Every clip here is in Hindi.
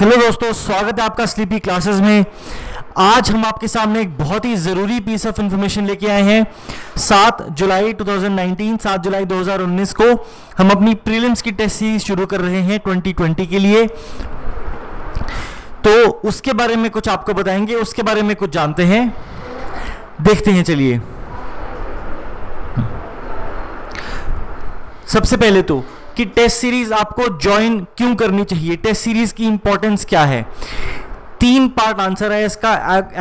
हेलो दोस्तों, स्वागत है आपका स्लीपी क्लासेस में। आज हम आपके सामने एक बहुत ही ज़रूरी पीस ऑफ़ इंफॉर्मेशन लेके आए हैं। 7 जुलाई 2019 7 जुलाई 2019 को हम अपनी प्रीलिम्स की टेस्ट सीरीज़ शुरू कर रहे हैं 2020 के लिए। तो उसके बारे में कुछ आपको बताएँगे, उसके बारे में कुछ जानते हैं। देखते हैं, चलिए। सबसे पहले तो कि टेस्ट सीरीज़ आपको ज्वाइन क्यों करनी चाहिए? टेस्ट सीरीज़ की इंपॉर्टेंस क्या है? तीन पार्ट आंसर है इसका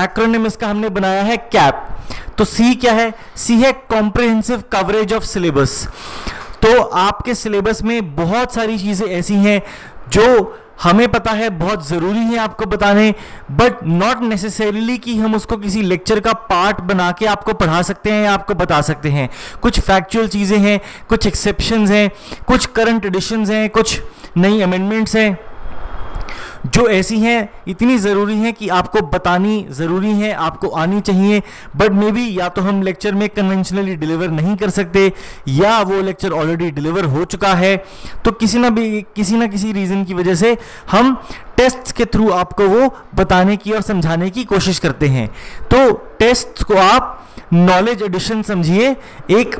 एक्रोनिम इसका हमने बनाया है कैप तो सी क्या है? सी है कॉम्प्रिहेंसिव कवरेज ऑफ़ सिलेबस तो आपके सिलेबस में बहुत सारी चीज़ें ऐसी हैं जो हमें पता है, बहुत ज़रूरी है आपको बताने बट नॉट नेसेसरीली कि हम उसको किसी लेक्चर का पार्ट बना के आपको पढ़ा सकते हैं या आपको बता सकते हैं। कुछ फैक्चुअल चीज़ें हैं, कुछ एक्सेप्शन हैं, कुछ करंट एडिशन हैं, कुछ नई अमेंडमेंट्स हैं। जो ऐसी हैं, इतनी ज़रूरी हैं कि आपको बतानी ज़रूरी है, आपको आनी चाहिए। बट मे बी या तो हम लेक्चर में कन्वेंशनली डिलीवर नहीं कर सकते, या वो लेक्चर ऑलरेडी डिलीवर हो चुका है। तो किसी ना भी, किसी ना किसी रीज़न की वजह से हम टेस्ट के थ्रू आपको वो बताने की और समझाने की कोशिश करते हैं। तो टेस्ट को आप नॉलेज एडिशन समझिए, एक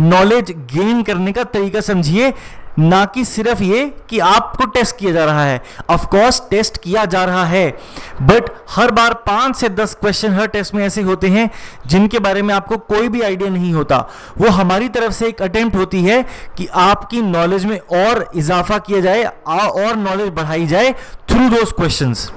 नॉलेज गेन करने का तरीका समझिए। ना कि सिर्फ़ ये कि आपको टेस्ट किया जा रहा है। ऑफ़ कोर्स टेस्ट किया जा रहा है। बट हर बार पाँच से दस क्वेश्चन हर टेस्ट में ऐसे होते हैं, जिनके बारे में आपको कोई भी आइडिया नहीं होता। वो हमारी तरफ़ से एक अटेम्प्ट होती है कि आपकी नॉलेज में और इजाफा किया जाए और नॉलेज बढ़ाई जाए थ्रू दोज क्वेश्चंस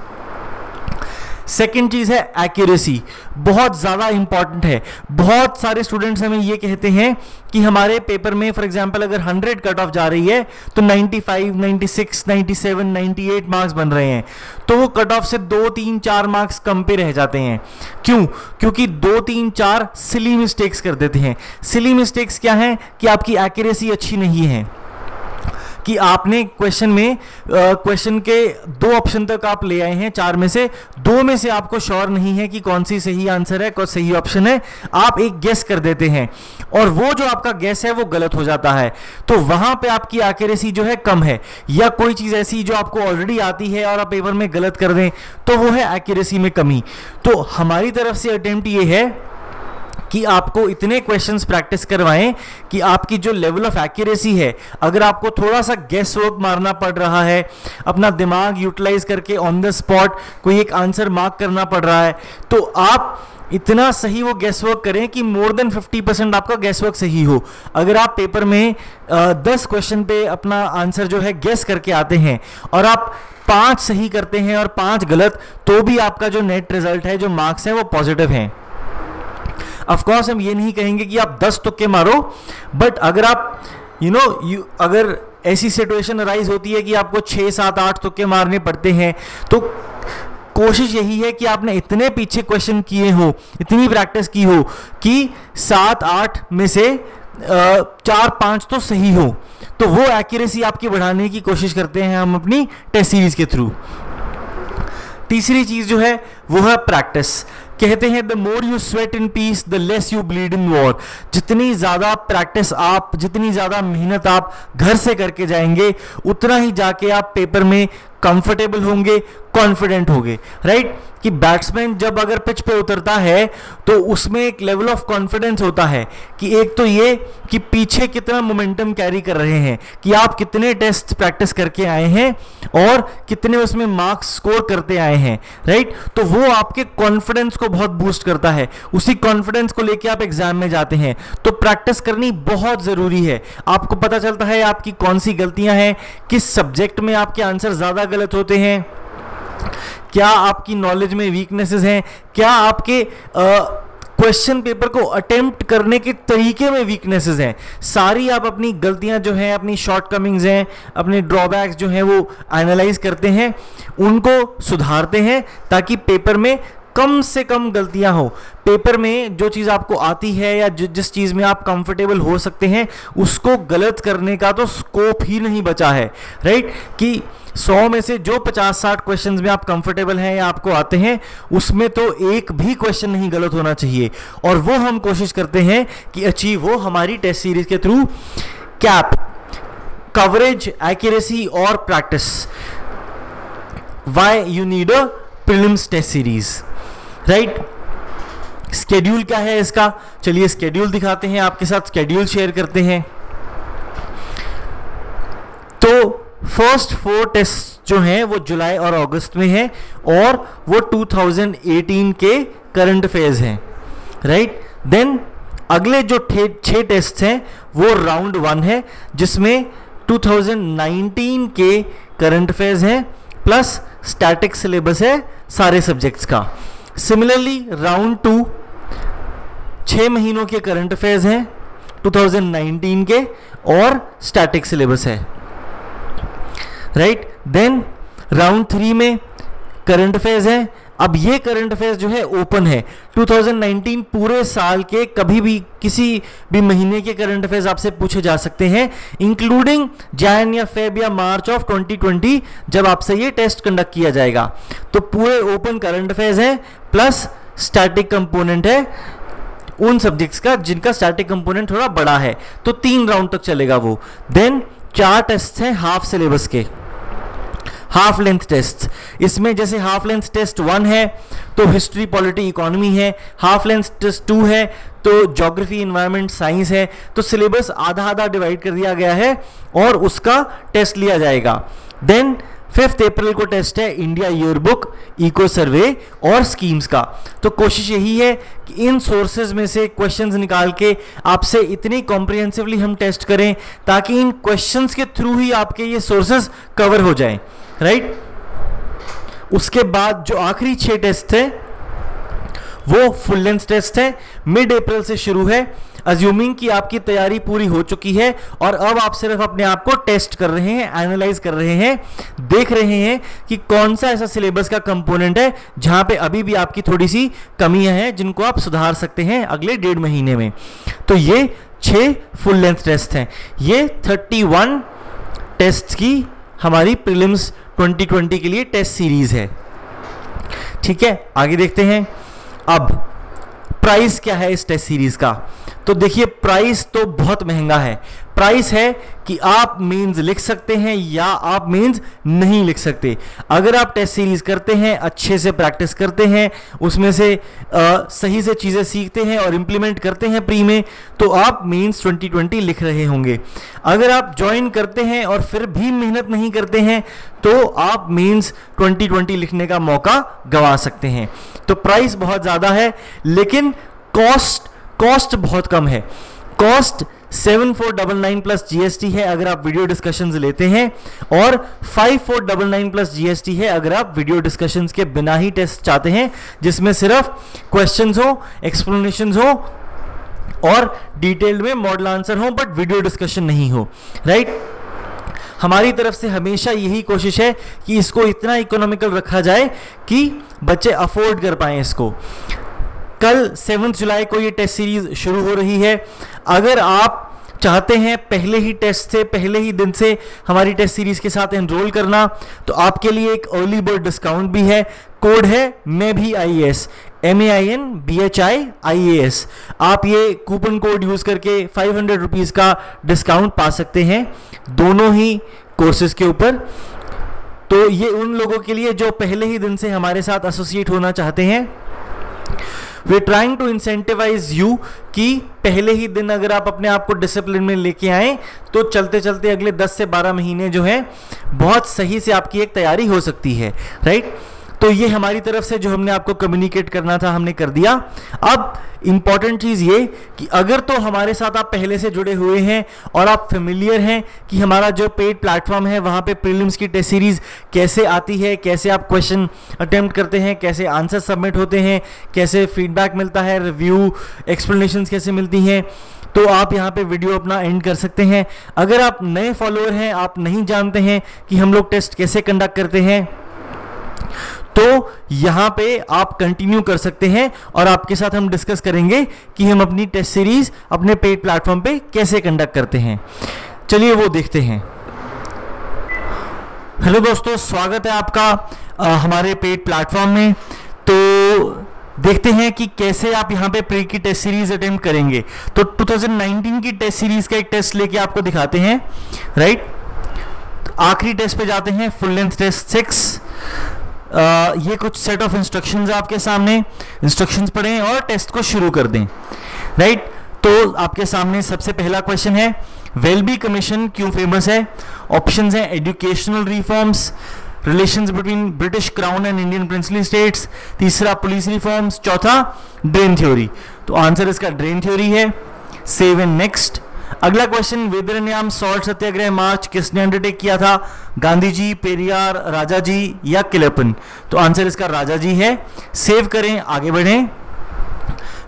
सेकेंड चीज़ है एक्यूरेसी बहुत ज़्यादा इंपॉर्टेंट है। बहुत सारे स्टूडेंट्स हमें ये कहते हैं कि हमारे पेपर में फॉर एग्जांपल अगर 100 कट ऑफ़ जा रही है तो 95, 96, 97, 98 मार्क्स बन रहे हैं। तो वो कट ऑफ़ से दो तीन चार मार्क्स कम पे रह जाते हैं। क्यों? क्योंकि दो तीन चार सिली मिस्टेक्स कर देते हैं। सिली मिस्टेक्स क्या है? कि आपकी एक्यूरेसी अच्छी नहीं है। कि आपने क्वेश्चन में क्वेश्चन के दो ऑप्शन तक आप ले आए हैं, चार में से। दो में से आपको श्योर नहीं है कि कौन सी सही आंसर है, कौन सही ऑप्शन है। आप एक गेस कर देते हैं। और वो जो आपका गेस है, वो गलत हो जाता है। तो वहाँ पे आपकी एक्यूरेसी जो है, कम है। या कोई चीज़ ऐसी जो आपको ऑलरेडी आती है और आप पेपर में गलत कर दें तो वो है एक्यूरेसी में कमी। तो हमारी तरफ़ से अटेम्प्ट ये है कि आपको इतने क्वेश्चंस प्रैक्टिस करवाएँ कि आपकी जो लेवल ऑफ़ एक्यूरेसी है, अगर आपको थोड़ा सा गेस वर्क मारना पड़ रहा है, अपना दिमाग यूटिलाइज करके ऑन द स्पॉट कोई एक आंसर मार्क करना पड़ रहा है तो आप इतना सही वो गैस वर्क करें कि मोर देन 50 परसेंट आपका गैस वर्क सही हो। अगर आप पेपर में दस क्वेश्चन पे अपना आंसर जो है गैस करके आते हैं और आप पाँच सही करते हैं और पाँच गलत तो भी आपका जो नेट रिज़ल्ट है, जो मार्क्स है, वो पॉजिटिव हैं। ऑफकोर्स हम ये नहीं कहेंगे कि आप दस तुक्के मारो बट अगर आप यू नो यू अगर ऐसी सिचुएशन राइज होती है कि आपको छः सात, आठ तुक्के मारने पड़ते हैं तो कोशिश यही है कि आपने इतने पीछे क्वेश्चन किए हो, इतनी प्रैक्टिस की हो, कि सात, आठ में से चार, पाँच तो सही हो। तो वो एक्यूरेसी आपकी बढ़ाने की कोशिश करते हैं हम अपनी टेस्ट सीरीज़ के थ्रू तीसरी चीज़ जो है, वो है प्रैक्टिस कहते हैं the more you sweat in peace the less you bleed in war जितनी ज़्यादा प्रैक्टिस आप, जितनी ज़्यादा मेहनत आप घर से करके जाएँगे, उतना ही जाके आप पेपर में कंफर्टेबल होंगे कॉन्फिडेंट हो गए राइट कि बैट्समैन जब अगर पिच पे उतरता है तो उसमें एक लेवल ऑफ़ कॉन्फिडेंस होता है कि एक तो ये कि पीछे कितना मोमेंटम कैरी कर रहे हैं, कि आप कितने टेस्ट प्रैक्टिस करके आए हैं और कितने उसमें मार्क्स स्कोर करते आए हैं राइट तो वो आपके कॉन्फिडेंस को बहुत बूस्ट करता है। उसी कॉन्फिडेंस को लेके आप एग्ज़ाम में जाते हैं। तो प्रैक्टिस करनी बहुत ज़रूरी है। आपको पता चलता है आपकी कौन सी गलतियाँ हैं, किस सब्जेक्ट में आपके आंसर ज़्यादा गलत होते हैं। क्या आपकी नॉलेज में वीकनेसेस हैं? क्या आपके क्वेश्चन पेपर को अटेम्प्ट करने के तरीके में वीकनेसेस हैं? सारी आप अपनी गलतियाँ जो हैं, अपनी शॉर्टकमिंग्स हैं, अपने ड्रॉबैक्स जो हैं, वो एनालाइज करते हैं, उनको सुधारते हैं, ताकि पेपर में कम से कम गलतियाँ हो। पेपर में जो चीज़ आपको आती है या जिस चीज़ में आप कंफर्टेबल हो सकते हैं, उसको गलत करने का तो स्कोप ही नहीं बचा है। राइट कि सौ में से जो पचास साठ क्वेश्चन में आप कंफर्टेबल हैं या आपको आते हैं, उसमें तो एक भी क्वेश्चन नहीं गलत होना चाहिए। और वो हम कोशिश करते हैं कि अचीव हो हमारी टेस्ट सीरीज़ के थ्रू कैप कवरेज एक्यूरेसी और practice why you need a prelims test series right schedule क्या है इसका? चलिए स्केड्यूल दिखाते हैं आपके साथ स्केड्यूल शेयर करते हैं। तो फ़र्स्ट फोर टेस्ट जो हैं, वो जुलाई और अगस्त में है और वो 2018 के करंट फ़ेज़ हैं राइट देन अगले जो छह टेस्ट हैं, वो राउंड वन है, जिसमें 2019 के करंट फ़ेज़ हैं प्लस स्टैटिक सिलेबस है सारे सब्जेक्ट्स का। सिमिलरली राउंड टू छः महीनों के करंट अफेयर्स हैं 2019 के और स्टैटिक सिलेबस है। राइट देन राउंड थ्री में करंट अफेयर्स हैं। अब ये करंट अफेयर्स जो है ओपन है। 2019 पूरे साल के कभी भी, किसी भी महीने के करंट अफेयर्स आपसे पूछे जा सकते हैं इंक्लूडिंग जैन या फेब या मार्च ऑफ़ 2020 जब आपसे ये टेस्ट कंडक्ट किया जाएगा। तो पूरे ओपन करंट अफेयर्स हैं प्लस स्टैटिक कंपोनेंट है, उन सब्जेक्ट्स का जिनका स्टैटिक कंपोनेंट थोड़ा बड़ा है। तो तीन राउंड तक चलेगा वो। देन चार टेस्ट हैं हाफ़ सिलेबस के। हाफ़ लेंथ टेस्ट इसमें जैसे हाफ़ लेंथ टेस्ट वन है तो हिस्ट्री पॉलिटी इकोनॉमी है. हाफ़ लेंथ टेस्ट टू है तो ज्योग्राफी इन्वायरमेंट साइंस है. तो सिलेबस आधा आधा डिवाइड कर दिया गया है और उसका टेस्ट लिया जाएगा. देन फिफ्थ अप्रैल को टेस्ट है India year book eco survey और स्कीम्स का. तो कोशिश यही है कि इन सोर्सेज में से क्वेश्चंस निकाल के आपसे इतनी कॉम्प्रिहेंसिवली हम टेस्ट करें ताकि इन क्वेश्चंस के थ्रू ही आपके ये सोर्सेज कवर हो जाएँ. राइट उसके बाद जो आखिरी छह टेस्ट थे, वो फुल लेंथ टेस्ट है मिड अप्रैल से शुरू है। अज्यूमिंग कि आपकी तैयारी पूरी हो चुकी है और अब आप सिर्फ़ अपने आप को टेस्ट कर रहे हैं एनालाइज कर रहे हैं, देख रहे हैं कि कौन सा ऐसा सिलेबस का कंपोनेंट है जहाँ पे अभी भी आपकी थोड़ी सी कमियाँ हैं जिनको आप सुधार सकते हैं अगले डेढ़ महीने में। तो ये छह फुल लेंथ टेस्ट हैं। ये 31 टेस्ट की हमारी प्रीलिम्स 2020 के लिए टेस्ट सीरीज़ है। ठीक है? आगे देखते हैं। अब प्राइस क्या है इस टेस्ट सीरीज़ का? तो देखिए प्राइस तो बहुत महँगा है। प्राइस है कि आप मीन्स लिख सकते हैं या आप मीन्स नहीं लिख सकते। अगर आप टेस्ट सीरीज़ करते हैं अच्छे से प्रैक्टिस करते हैं उसमें से आ, सही से चीज़ें सीखते हैं और इम्प्लीमेंट करते हैं प्री में तो आप मीन्स 2020 लिख रहे होंगे। अगर आप ज्वाइन करते हैं और फिर भी मेहनत नहीं करते हैं तो आप मीन्स 2020 लिखने का मौका गंवा सकते हैं। तो प्राइस बहुत ज़्यादा है लेकिन कॉस्ट कॉस्ट बहुत कम है। Cost seven four double nine plus GST है अगर आप वीडियो डिस्कशंस लेते हैं, और five four double nine plus GST है अगर आप वीडियो डिस्कशंस के बिना ही टेस्ट चाहते हैं, जिसमें सिर्फ़ क्वेश्चंस हो एक्सप्लेनेशन हो, और डिटेल्ड में मॉडल आंसर हो बट वीडियो डिस्कशन नहीं हो राइट हमारी तरफ़ से हमेशा यही कोशिश है कि इसको इतना इकोनॉमिकल रखा जाए कि बच्चे अफोर्ड कर पाए इसको। कल सेवन जुलाई को ये टेस्ट सीरीज़ शुरू हो रही है। अगर आप चाहते हैं पहले ही टेस्ट से, पहले ही दिन से हमारी टेस्ट सीरीज़ के साथ एनरोल करना तो आपके लिए एक अर्ली बर्ड डिस्काउंट भी है। कोड है, मैं भी I S M A I N B H I I A S आप ये कूपन कोड यूज़ करके फाइव हंड्रेड रुपीज़ का डिस्काउंट पा सकते हैं, दोनों ही कोर्सेज के ऊपर। तो ये उन लोगों के लिए जो पहले ही दिन से हमारे साथ एसोसिएट होना चाहते हैं वे ट्राइंग टू इंसेंटिवाइज यू कि पहले ही दिन अगर आप अपने आप को डिसिप्लिन में लेके आए तो चलते चलते अगले 10 से 12 महीने जो है, बहुत सही से आपकी एक तैयारी हो सकती है राइट तो ये हमारी तरफ़ से जो हमने आपको कम्युनिकेट करना था, हमने कर दिया। अब इंपॉर्टेंट चीज़ ये कि अगर तो हमारे साथ आप पहले से जुड़े हुए हैं और आप फेमिलियर हैं कि हमारा जो पेड प्लेटफॉर्म है, वहाँ पे प्रीलिम्स की टेस्ट सीरीज़ कैसे आती है, कैसे आप क्वेश्चन अटेम्प्ट करते हैं, कैसे आंसर सबमिट होते हैं, कैसे फीडबैक मिलता है रिव्यू एक्सप्लेनेशन कैसे मिलती हैं तो आप यहाँ पे वीडियो अपना एंड कर सकते हैं। अगर आप नए फॉलोअर हैं, आप नहीं जानते हैं कि हम लोग टेस्ट कैसे कंडक्ट करते हैं तो यहाँ पे आप कंटिन्यू कर सकते हैं और आपके साथ हम डिस्कस करेंगे कि हम अपनी टेस्ट सीरीज़ अपने पेड प्लेटफॉर्म पे कैसे कंडक्ट करते हैं। चलिए वो देखते हैं। हेलो दोस्तों स्वागत है आपका आ, हमारे पेड प्लेटफॉर्म में। तो देखते हैं कि कैसे आप यहाँ पे प्री की टेस्ट सीरीज़ अटेम्प्ट करेंगे। तो 2019 की टेस्ट सीरीज़ का एक टेस्ट लेके आपको दिखाते हैं राइट आखिरी टेस्ट पे जाते हैं फुल लेंथ टेस्ट सिक्स ये कुछ सेट ऑफ़ इंस्ट्रक्शंस आपके सामने। इंस्ट्रक्शंस पढ़ें और टेस्ट को शुरू कर दें। राइट तो आपके सामने सबसे पहला क्वेश्चन है वेलबी कमीशन क्यों फ़ेमस है? ऑप्शंस हैं educational reforms relations between British crown and Indian princely states तीसरा पुलिस रिफॉर्म्स चौथा ड्रेन थ्योरी तो आंसर इसका ड्रेन थ्योरी है। सेव एंड नेक्स्ट अगला question Vedaranyam salt Satyagraha march किसने अंडरटेक किया था? गांधी जी पेरियार राजा जी या किलपन? तो आंसर इसका राजा जी है। सेव करें, आगे बढ़ें।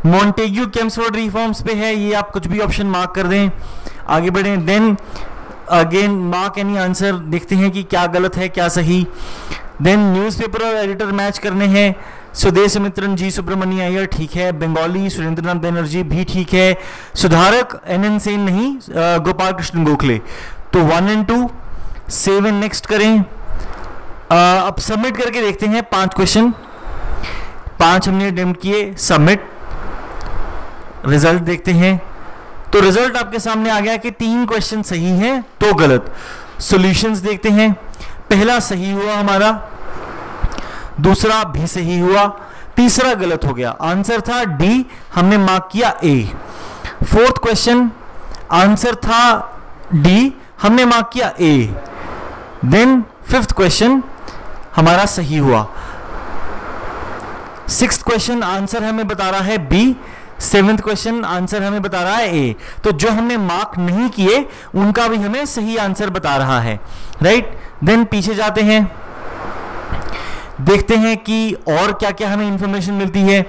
मॉन्टेग्यू केम्सवर्ड रिफॉर्म्स पे है, ये आप कुछ भी ऑप्शन मार्क कर दें। आगे बढ़ें then again mark any answer देखते हैं कि क्या गलत है, क्या सही। देन न्यूज़पेपर और एडिटर मैच करने हैं। सुदेश मित्रन जी सुब्रमण्य अय्यर, ठीक है। बंगाली सुरेंद्रनाथ बनर्जी भी ठीक है। सुधारक एन एन सेन नहीं गोपाल कृष्ण गोखले। तो one and two save and next करें। अब सबमिट करके देखते हैं पाँच क्वेश्चन पाँच हमने अटेम्प्ट किए सबमिट रिज़ल्ट देखते हैं। तो रिज़ल्ट आपके सामने आ गया कि तीन क्वेश्चन सही हैं तो गलत। सॉल्यूशंस देखते हैं। पहला सही हुआ हमारा दूसरा भी सही हुआ, तीसरा गलत हो गया। आंसर था डी, हमने मार्क किया ए। फोर्थ क्वेश्चन, आंसर था डी, हमने मार्क किया ए। देन फिफ्थ क्वेश्चन, हमारा सही हुआ। सिक्स क्वेश्चन, आंसर हमें बता रहा है बी। सेवेंथ क्वेश्चन, आंसर हमें बता रहा है ए। तो जो हमने मार्क नहीं किए, उनका भी हमें सही आंसर बता रहा है। राइट? Right? देन पीछे जाते हैं। देखते हैं कि और क्या क्या हमें इंफॉर्मेशन मिलती है।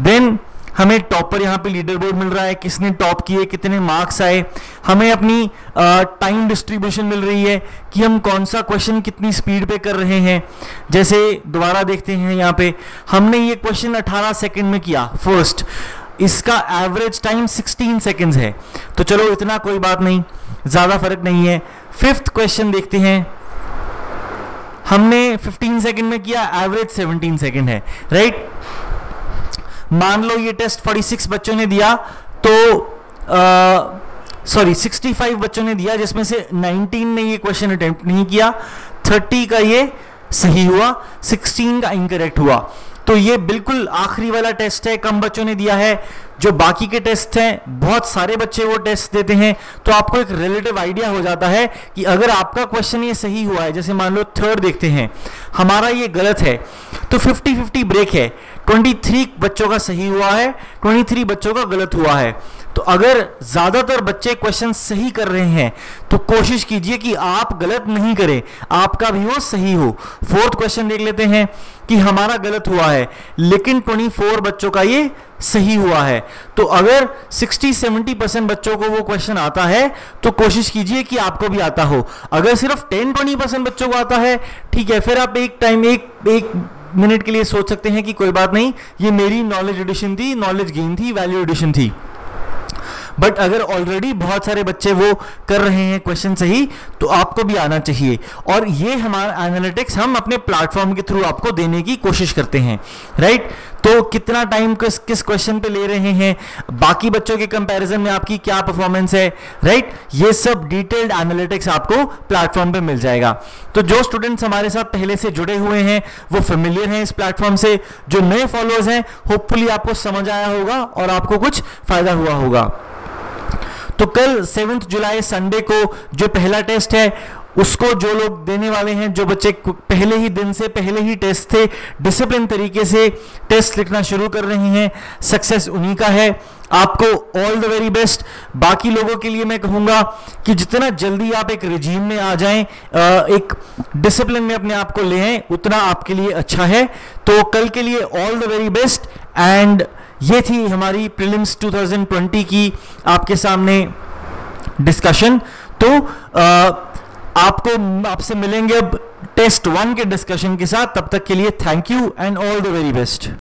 देन हमें टॉपर यहाँ पे लीडर बोर्ड मिल रहा है। किसने टॉप किए, कितने मार्क्स आए। हमें अपनी टाइम डिस्ट्रीब्यूशन मिल रही है कि हम कौन सा क्वेश्चन कितनी स्पीड पे कर रहे हैं। जैसे दोबारा देखते हैं यहाँ पे। हमने ये क्वेश्चन 18 सेकंड में किया फ़र्स्ट इसका एवरेज टाइम 16 सेकंड्स है। तो चलो इतना कोई बात नहीं, ज़्यादा फ़र्क नहीं है। फिफ्थ क्वेश्चन देखते हैं। हमने 15 सेकंड में किया एवरेज 17 सेकंड है राइट मान लो ये टेस्ट 46 बच्चों ने दिया तो सॉरी 65 बच्चों ने दिया, जिसमें से 19 ने ये क्वेश्चन अटेम्प्ट नहीं किया 30 का ये सही हुआ 16 का इनकरेक्ट हुआ। तो ये बिल्कुल आखिरी वाला टेस्ट है, कम बच्चों ने दिया है। जो बाकी के टेस्ट हैं, बहुत सारे बच्चे वो टेस्ट देते हैं। तो आपको एक रिलेटिव आइडिया हो जाता है कि अगर आपका क्वेश्चन ये सही हुआ है, जैसे मान लो थर्ड देखते हैं, हमारा ये गलत है। तो 50 50 ब्रेक है। 23 बच्चों का सही हुआ है 23 बच्चों का गलत हुआ है। तो अगर ज़्यादातर बच्चे क्वेश्चन सही कर रहे हैं तो कोशिश कीजिए कि आप गलत नहीं करें। आपका भी वो सही हो। फोर्थ क्वेश्चन देख लेते हैं कि हमारा गलत हुआ है, लेकिन 24 बच्चों का ये सही हुआ है। तो अगर 60-70 परसेंट बच्चों को वो क्वेश्चन आता है तो कोशिश कीजिए कि आपको भी आता हो। अगर सिर्फ़ 10-20 परसेंट बच्चों को आता है, ठीक है, फिर आप एक टाइम एक एक मिनट के लिए सोच सकते हैं कि कोई बात नहीं, ये मेरी नॉलेज एडिशन थी नॉलेज गेन थी वैल्यू एडिशन थी। बट अगर ऑलरेडी बहुत सारे बच्चे वो कर रहे हैं क्वेश्चन सही तो आपको भी आना चाहिए। और ये हमारा एनालिटिक्स हम अपने प्लेटफॉर्म के थ्रू आपको देने की कोशिश करते हैं। राइट तो कितना टाइम किस किस क्वेश्चन पे ले रहे हैं? बाकी बच्चों के कंपैरिजन में आपकी क्या परफॉर्मेंस है? राइट ये सब डिटेल्ड एनालिटिक्स आपको प्लेटफॉर्म पे मिल जाएगा। तो जो स्टूडेंट्स हमारे साथ पहले से जुड़े हुए हैं, वो फेमिलियर हैं इस प्लेटफॉर्म से। जो नए फॉलोअर्स हैं होपफुली आपको समझ आया होगा और आपको कुछ फ़ायदा हुआ होगा। तो कल सेवेंथ जुलाई संडे को जो पहला टेस्ट है, उसको जो लोग देने वाले हैं, जो बच्चे पहले ही दिन से पहले ही टेस्ट थे डिसिप्लिन तरीके से टेस्ट लिखना शुरू कर रहे हैं सक्सेस उन्हीं का है। आपको ऑल द वेरी बेस्ट बाकी लोगों के लिए मैं कहूँगा कि जितना जल्दी आप एक रिजीम में आ जाएँ एक डिसिप्लिन में अपने आप को ले आए, उतना आपके लिए अच्छा है। तो कल के लिए all the very best and ये थी हमारी प्रीलिम्स 2020 की आपके सामने डिस्कशन तो आ, आपको आपसे मिलेंगे अब टेस्ट वन के डिस्कशन के साथ. तब तक के लिए thank you and all the very best